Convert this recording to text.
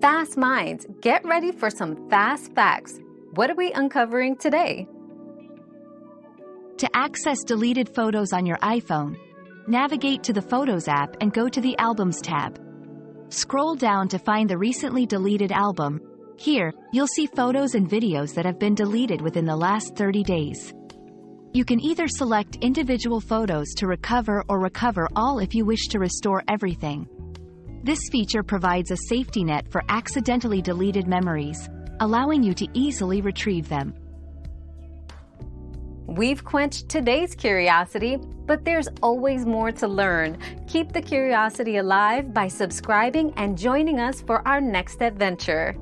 Fast minds, get ready for some fast facts. What are we uncovering today? To access deleted photos on your iPhone, navigate to the Photos app and go to the Albums tab. Scroll down to find the recently deleted album. Here, you'll see photos and videos that have been deleted within the last 30 days. You can either select individual photos to recover or recover all if you wish to restore everything. This feature provides a safety net for accidentally deleted memories, allowing you to easily retrieve them. We've quenched today's curiosity, but there's always more to learn. Keep the curiosity alive by subscribing and joining us for our next adventure.